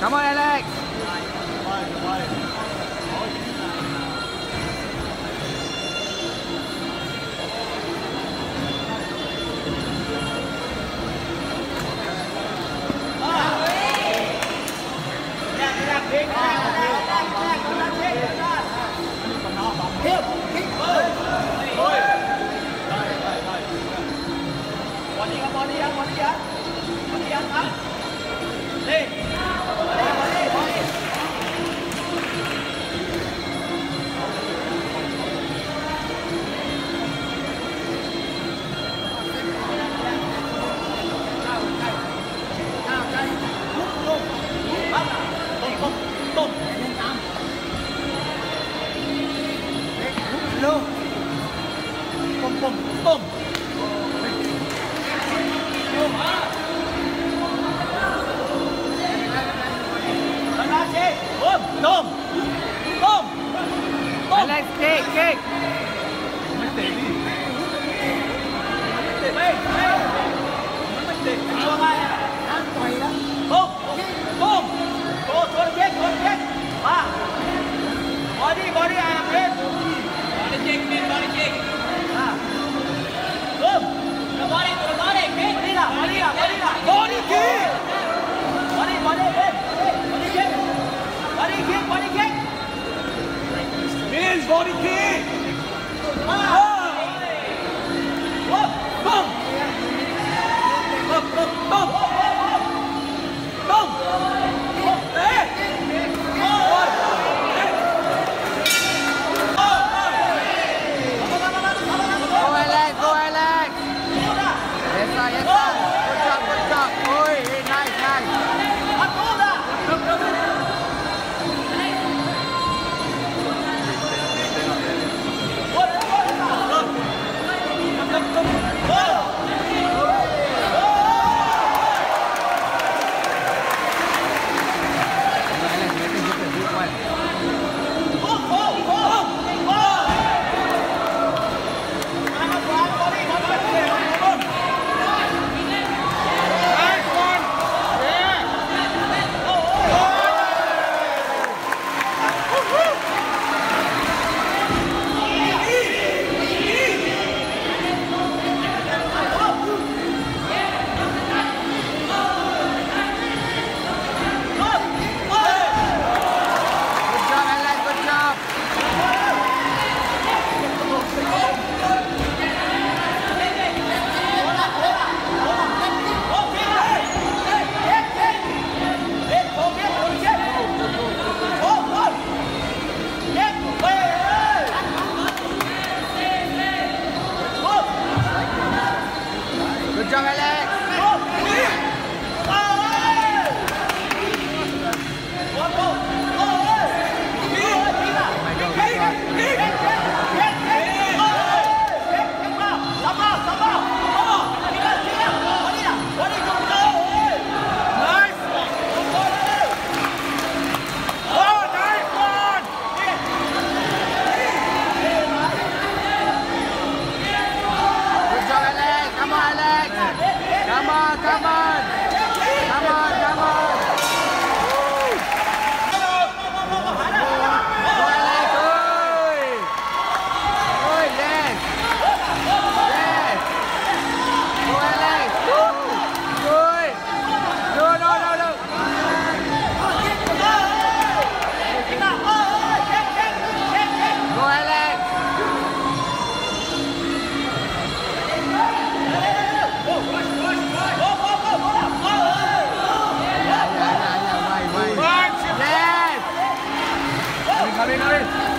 Come on, Alex. Nice kick, kick. Oh, 张凯丽 খাবে না